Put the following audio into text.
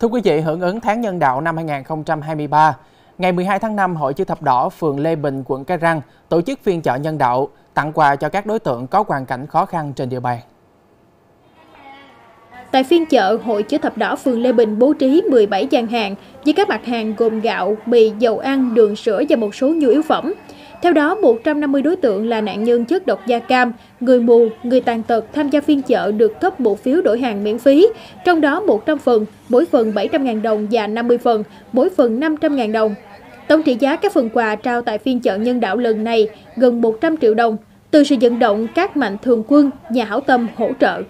Thưa quý vị, hưởng ứng tháng nhân đạo năm 2023, ngày 12 tháng 5, Hội chữ thập đỏ phường Lê Bình, quận Cái Răng tổ chức phiên chợ nhân đạo tặng quà cho các đối tượng có hoàn cảnh khó khăn trên địa bàn. Tại phiên chợ, Hội chữ thập đỏ phường Lê Bình bố trí 17 gian hàng với các mặt hàng gồm gạo, mì, dầu ăn, đường sữa và một số nhu yếu phẩm. Theo đó, 150 đối tượng là nạn nhân chất độc da cam, người mù, người tàn tật tham gia phiên chợ được cấp bộ phiếu đổi hàng miễn phí, trong đó 100 phần, mỗi phần 700.000 đồng và 50 phần, mỗi phần 500.000 đồng. Tổng trị giá các phần quà trao tại phiên chợ nhân đạo lần này gần 100 triệu đồng, từ sự vận động các mạnh thường quân, nhà hảo tâm hỗ trợ.